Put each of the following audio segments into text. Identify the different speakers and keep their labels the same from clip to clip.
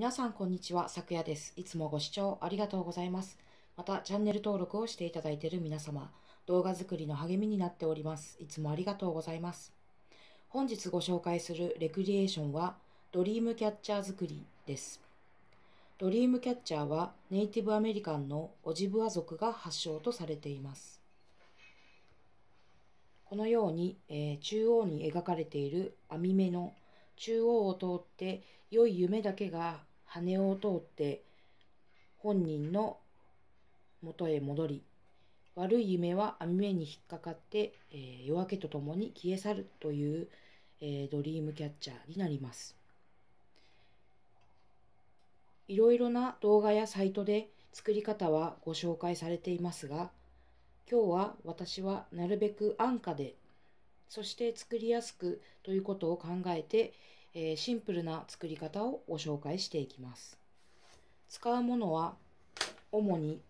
Speaker 1: 皆さんこんにちは、さくやです。いつもご視聴ありがとうございます。また、チャンネル登録をしていただいている皆様、動画作りの励みになっております。いつもありがとうございます。本日ご紹介するレクリエーションは、ドリームキャッチャー作りです。ドリームキャッチャーはネイティブアメリカンのオジブワ族が発祥とされています。このように、えー中央に描かれている網目の中央を通って良い夢だけが羽を通って本人の元へ戻り悪い夢は網目に引っかかって、えー夜明けとともに消え去るという、えードリームキャッチャーになります。いろいろな動画やサイトで作り方はご紹介されていますが今日は私はなるべく安価でそして作りやすくということを考えて、えーシンプルな作り方をご紹介していきます。使うものは主に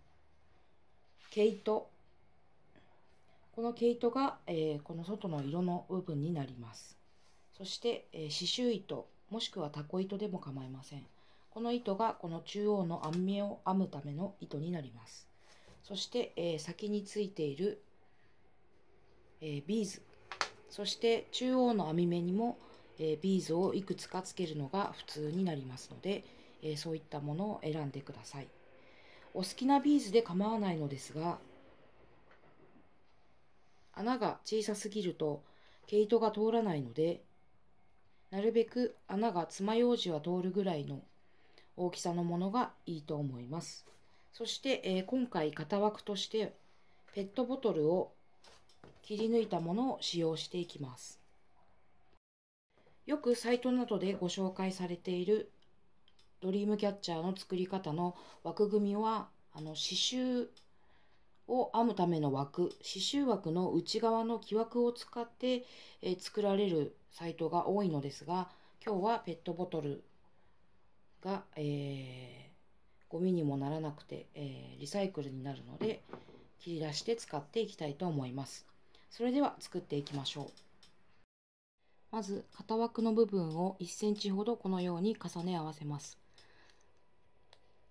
Speaker 1: 毛糸。この毛糸が、えーこの外の色の部分になります。そして、えー刺繍糸もしくはタコ糸でも構いません。この糸がこの中央の網目を編むための糸になります。そして、えー先についている、えービーズそして中央の網目にも、えビーズをいくつかつけるのが普通になりますので、えそういったものを選んでください。お好きなビーズで構わないのですが穴が小さすぎると毛糸が通らないのでなるべく穴が爪楊枝は通るぐらいの大きさのものがいいと思います。そして、え今回型枠としてペットボトルを切り抜いたものを使用していきます。よくサイトなどでご紹介されているドリームキャッチャーの作り方の枠組みはあの刺繍を編むための枠刺繍枠の内側の木枠を使って、え作られるサイトが多いのですが今日はペットボトルが、えーゴミにもならなくて、えーリサイクルになるので切り出して使っていきたいと思います。それでは作っていきましょう。まず型枠の部分を1センチほどこのように重ね合わせます。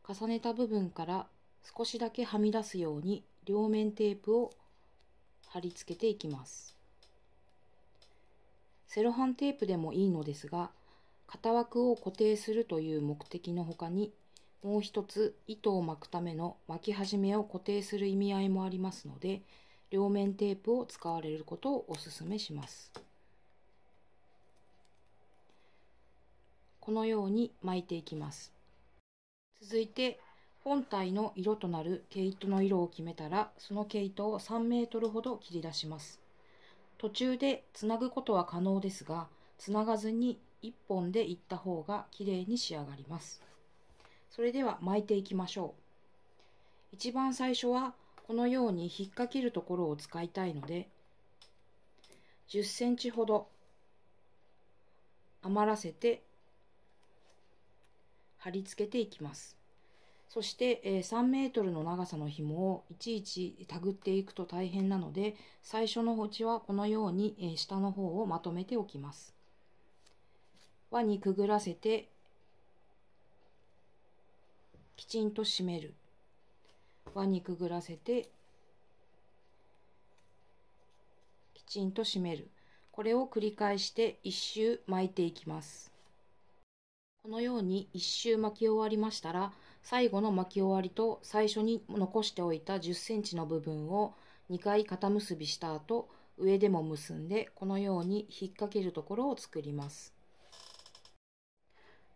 Speaker 1: 重ねた部分から少しだけはみ出すように両面テープを貼り付けていきます。セロハンテープでもいいのですが型枠を固定するという目的のほかにもう一つ糸を巻くための巻き始めを固定する意味合いもありますので両面テープを使われることをお勧めします。このように巻いていきます。続いて本体の色となる毛糸の色を決めたらその毛糸を3メートルほど切り出します。途中でつなぐことは可能ですがつながずに1本でいった方がきれいに仕上がります。それでは巻いていきましょう。一番最初はこのように引っ掛けるところを使いたいので10センチほど余らせて貼り付けていきます。そして、え3メートルの長さの紐をいちいち手繰っていくと大変なので最初のうちはこのように、え下の方をまとめておきます。輪にくぐらせてきちんと締める。輪にくぐらせてきちんと締める。これを繰り返して一周巻いていきます。このように一周巻き終わりましたら最後の巻き終わりと最初に残しておいた10センチの部分を2回肩結びした後上でも結んでこのように引っ掛けるところを作ります。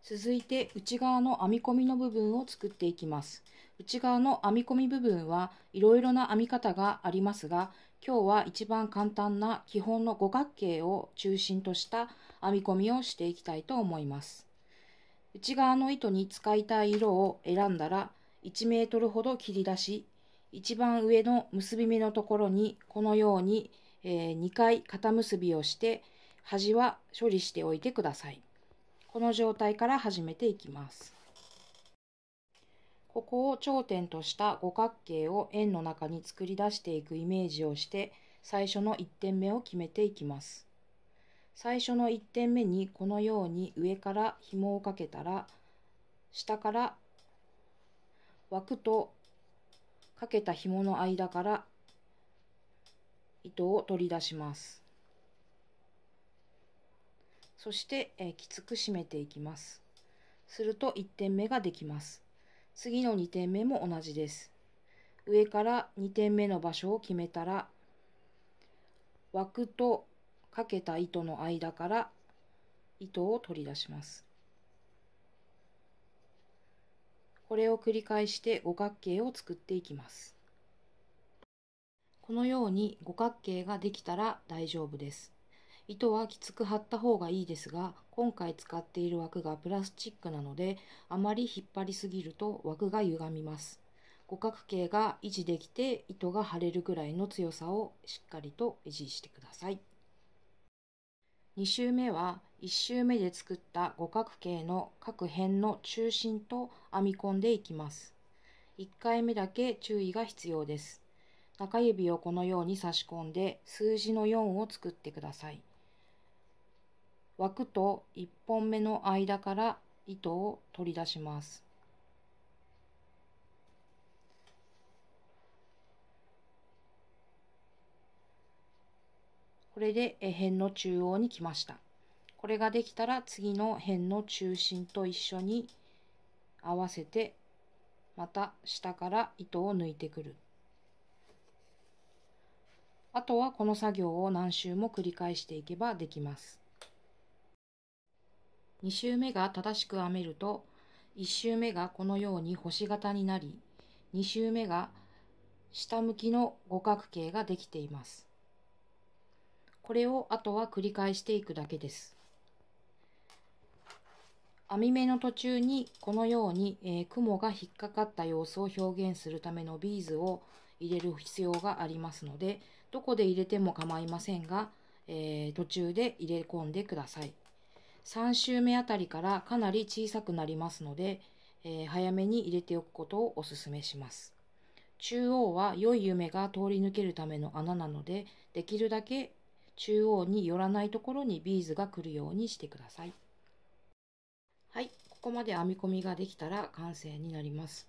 Speaker 1: 続いて内側の編み込みの部分を作っていきます。内側の編み込み部分はいろいろな編み方がありますが今日は一番簡単な基本の五角形を中心とした編み込みをしていきたいと思います。内側の糸に使いたい色を選んだら1メートルほど切り出し一番上の結び目のところにこのように、えー2回肩結びをして端は処理しておいてください。この状態から始めていきます。ここを頂点とした五角形を円の中に作り出していくイメージをして最初の1点目を決めていきます。最初の1点目にこのように上から紐をかけたら下から枠とかけた紐の間から糸を取り出します。そして、えー、きつく締めていきます。すると1点目ができます。次の2点目も同じです。上から2点目の場所を決めたら枠とかけた糸の間から糸を取り出します。これを繰り返して五角形を作っていきます。このように五角形ができたら大丈夫です。糸はきつく張った方がいいですが今回使っている枠がプラスチックなのであまり引っ張りすぎると枠が歪みます。五角形が維持できて糸が張れるぐらいの強さをしっかりと維持してください。2周目は1周目で作った五角形の各辺の中心と編み込んでいきます。1回目だけ注意が必要です。中指をこのように差し込んで数字の4を作ってください。枠と1本目の間から糸を取り出します。これで辺の中央に来ました。これができたら次の辺の中心と一緒に合わせてまた下から糸を抜いてくる。あとはこの作業を何周も繰り返していけばできます。2周目が正しく編めると1周目がこのように星形になり2周目が下向きの五角形ができています。これをあとは繰り返していくだけです。編み目の途中にこのように、えー、雲が引っかかった様子を表現するためのビーズを入れる必要がありますのでどこで入れても構いませんが、えー、途中で入れ込んでください。3週目あたりからかなり小さくなりますので、えー、早めに入れておくことをお勧めします。中央は良い夢が通り抜けるための穴なので、できるだけ中央に寄らないところにビーズが来るようにしてください。はい、ここまで編み込みができたら完成になります。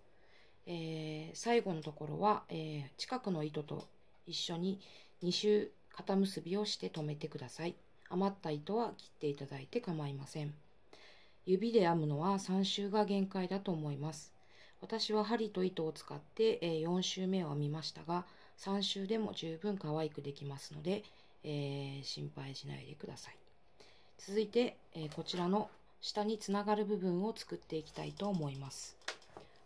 Speaker 1: えー、最後のところは、えー、近くの糸と一緒に2周肩結びをして留めてください。余った糸は切っていただいて構いません。指で編むのは3周が限界だと思います。私は針と糸を使って4周目を編みましたが、3周でも十分可愛くできますので、えー、心配しないでください。続いて、え、こちらの下につながる部分を作っていきたいと思います。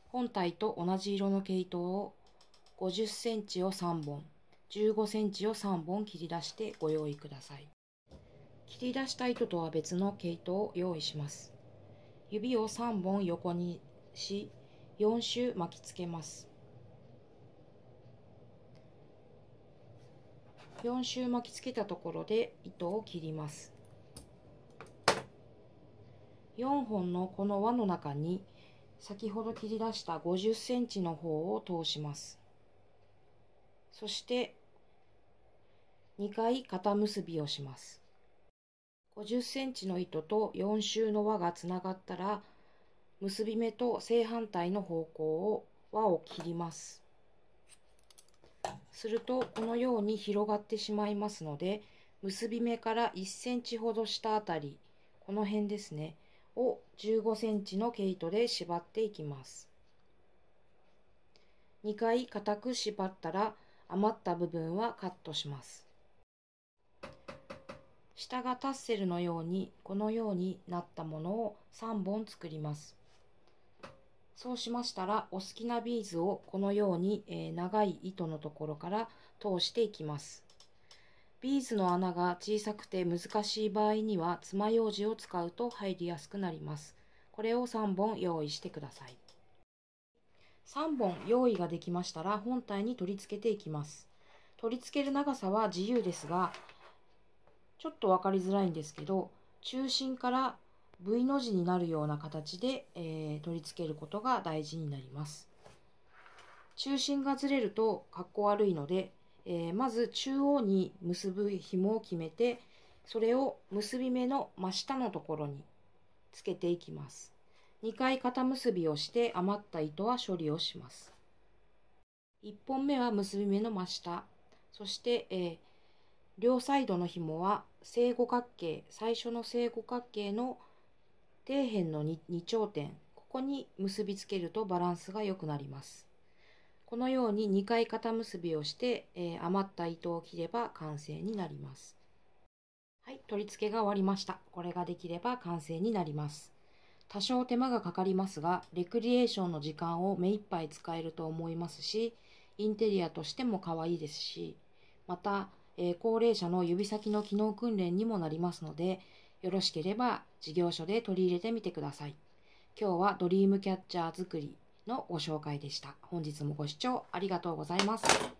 Speaker 1: 本体と同じ色の毛糸を50センチを3本、15センチを3本切り出してご用意ください。切り出した糸とは別の毛糸を用意します。指を3本横にし、4周巻きつけます。4周巻きつけたところで糸を切ります。4本のこの輪の中に先ほど切り出した50センチの方を通します。そして2回肩結びをします。50センチの糸と4周の輪がつながったら結び目と正反対の方向を輪を切りますするとこのように広がってしまいますので結び目から1センチほど下あたりこの辺ですねを15センチの毛糸で縛っていきます。2回固く縛ったら余った部分はカットします。下がタッセルのようにこのようになったものを3本作ります。そうしましたらお好きなビーズをこのように、えー、長い糸のところから通していきます。ビーズの穴が小さくて難しい場合には爪楊枝を使うと入りやすくなります。これを3本用意してください。3本用意ができましたら本体に取り付けていきます。取り付ける長さは自由ですがちょっと分かりづらいんですけど中心から V の字になるような形で、えー、取り付けることが大事になります。中心がずれるとかっこ悪いので、えー、まず中央に結ぶ紐を決めてそれを結び目の真下のところにつけていきます。2回肩結びをして余った糸は処理をします。1本目は結び目の真下、そして、えー、両サイドの紐は正五角形、最初の正五角形の底辺の 2, 2頂点、ここに結びつけるとバランスが良くなります。このように2回肩結びをして、えー、余った糸を切れば完成になります。はい、取り付けが終わりました。これができれば完成になります。多少手間がかかりますが、レクリエーションの時間を目いっぱい使えると思いますし、インテリアとしても可愛いですし、また、えー、高齢者の指先の機能訓練にもなりますので、よろしければ事業所で取り入れてみてください。今日はドリームキャッチャー作りのご紹介でした。本日もご視聴ありがとうございます。